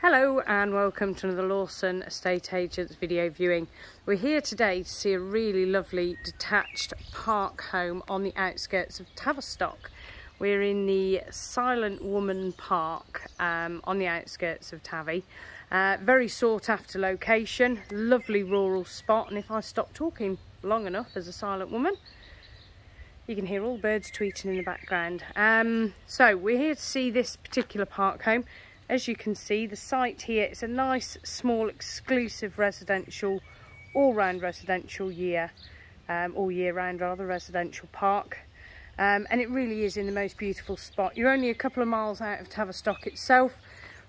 Hello and welcome to another Lawson Estate Agents video viewing. We're here today to see a really lovely detached park home on the outskirts of Tavistock. We're in the Silent Woman Park um, on the outskirts of Tavi. Uh, very sought after location, lovely rural spot and if I stop talking long enough as a silent woman you can hear all birds tweeting in the background. Um, so we're here to see this particular park home as you can see the site here is a nice small exclusive residential all round residential year um, all year round rather residential park. Um, and it really is in the most beautiful spot. You're only a couple of miles out of Tavistock itself.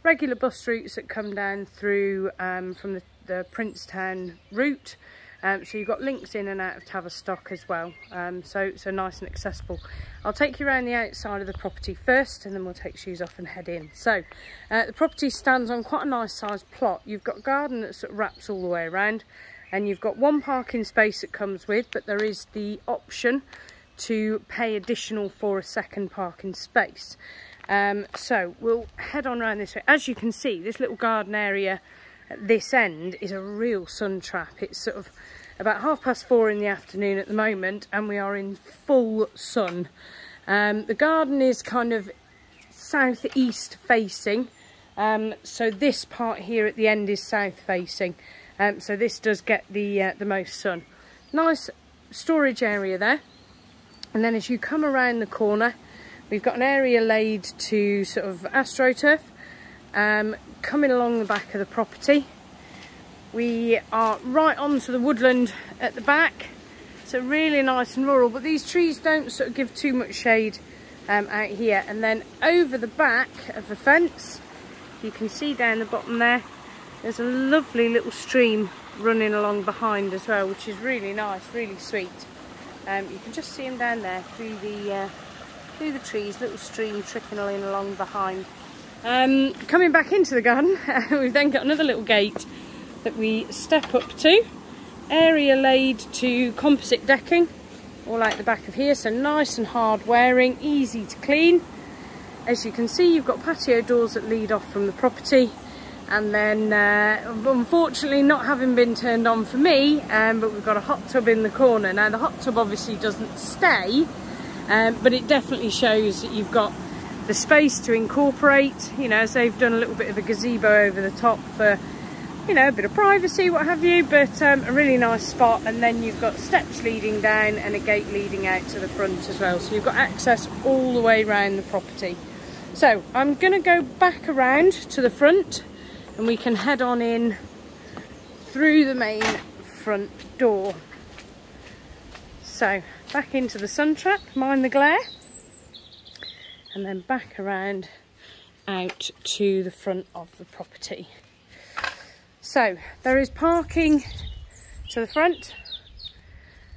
Regular bus routes that come down through um, from the, the Princetown route um, so you've got links in and out of Tavistock as well, um, so, so nice and accessible. I'll take you around the outside of the property first and then we'll take shoes off and head in. So uh, the property stands on quite a nice sized plot. You've got garden that sort of wraps all the way around and you've got one parking space that comes with, but there is the option to pay additional for a second parking space. Um, so we'll head on around this way. As you can see, this little garden area this end is a real sun trap. It's sort of about half past four in the afternoon at the moment and we are in full sun. Um, the garden is kind of southeast facing. Um, so this part here at the end is south facing. Um, so this does get the, uh, the most sun. Nice storage area there. And then as you come around the corner, we've got an area laid to sort of astroturf. Um, coming along the back of the property. We are right onto the woodland at the back. So really nice and rural, but these trees don't sort of give too much shade um, out here. And then over the back of the fence, you can see down the bottom there, there's a lovely little stream running along behind as well, which is really nice, really sweet. Um, you can just see them down there through the uh, through the trees, little stream trickling along behind. Um, coming back into the garden, we've then got another little gate that we step up to. Area laid to composite decking, all like the back of here, so nice and hard wearing, easy to clean. As you can see, you've got patio doors that lead off from the property. And then, uh, unfortunately, not having been turned on for me, um, but we've got a hot tub in the corner. Now, the hot tub obviously doesn't stay, um, but it definitely shows that you've got the space to incorporate, you know, as they've done a little bit of a gazebo over the top for, you know, a bit of privacy, what have you, but um, a really nice spot. And then you've got steps leading down and a gate leading out to the front as well. So you've got access all the way around the property. So I'm going to go back around to the front and we can head on in through the main front door. So back into the sun trap, mind the glare and then back around out to the front of the property. So there is parking to the front.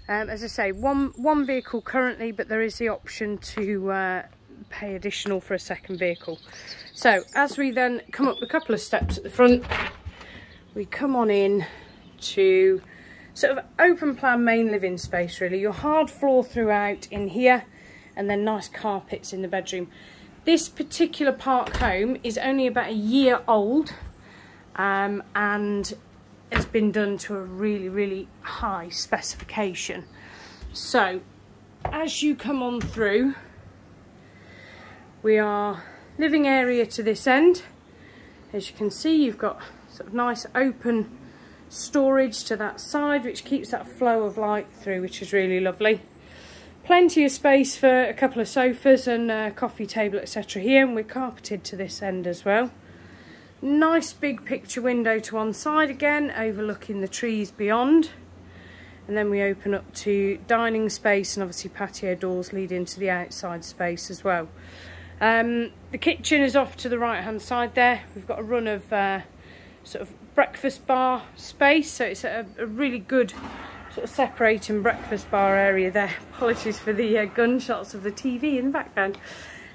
Um, as I say, one, one vehicle currently, but there is the option to uh, pay additional for a second vehicle. So as we then come up a couple of steps at the front, we come on in to sort of open plan main living space really. Your hard floor throughout in here and then nice carpets in the bedroom. This particular park home is only about a year old um, and it's been done to a really, really high specification. So as you come on through, we are living area to this end. As you can see, you've got sort of nice open storage to that side, which keeps that flow of light through, which is really lovely. Plenty of space for a couple of sofas and a coffee table, etc. here, and we're carpeted to this end as well. Nice big picture window to one side again, overlooking the trees beyond. And then we open up to dining space and obviously patio doors lead into the outside space as well. Um, the kitchen is off to the right hand side there. We've got a run of uh, sort of breakfast bar space, so it's a, a really good sort of separating breakfast bar area there. Apologies for the uh, gunshots of the TV in the background.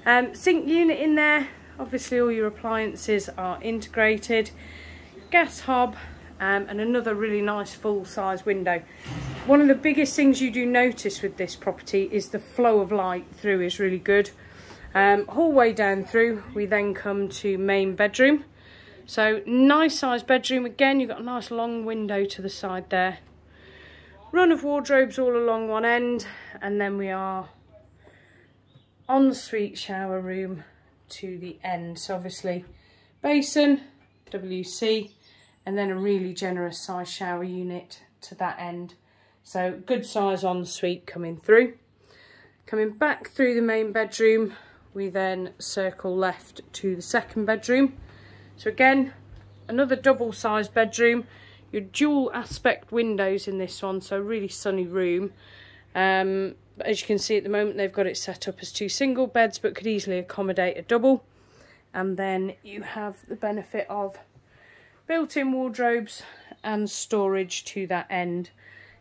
Um, sink unit in there. Obviously all your appliances are integrated. Gas hob um, and another really nice full-size window. One of the biggest things you do notice with this property is the flow of light through is really good. Um, hallway down through, we then come to main bedroom. So nice sized bedroom. Again, you've got a nice long window to the side there. Run of wardrobes all along one end. And then we are ensuite shower room to the end. So obviously basin, WC, and then a really generous size shower unit to that end. So good size ensuite coming through. Coming back through the main bedroom, we then circle left to the second bedroom. So again, another double sized bedroom. Your dual aspect windows in this one, so really sunny room. Um, as you can see at the moment, they've got it set up as two single beds, but could easily accommodate a double. And then you have the benefit of built-in wardrobes and storage to that end.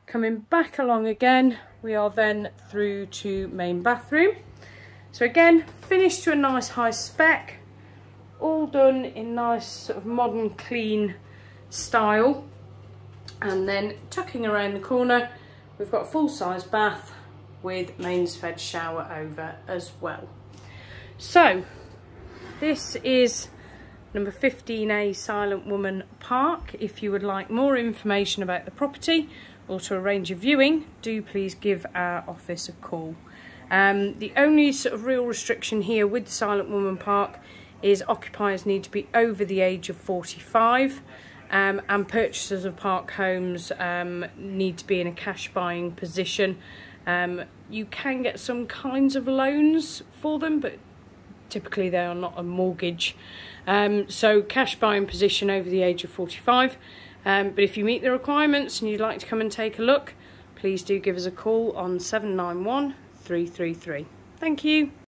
Coming back along again, we are then through to main bathroom. So again, finished to a nice high spec, all done in nice sort of modern clean style. And then tucking around the corner, we've got a full-size bath with mains fed shower over as well. So this is number 15A Silent Woman Park. If you would like more information about the property or to arrange a viewing, do please give our office a call. Um, the only sort of real restriction here with Silent Woman Park is occupiers need to be over the age of 45 um, and purchasers of park homes um, need to be in a cash buying position. Um, you can get some kinds of loans for them, but typically they are not a mortgage. Um, so cash buying position over the age of 45. Um, but if you meet the requirements and you'd like to come and take a look, please do give us a call on 791 333. Thank you.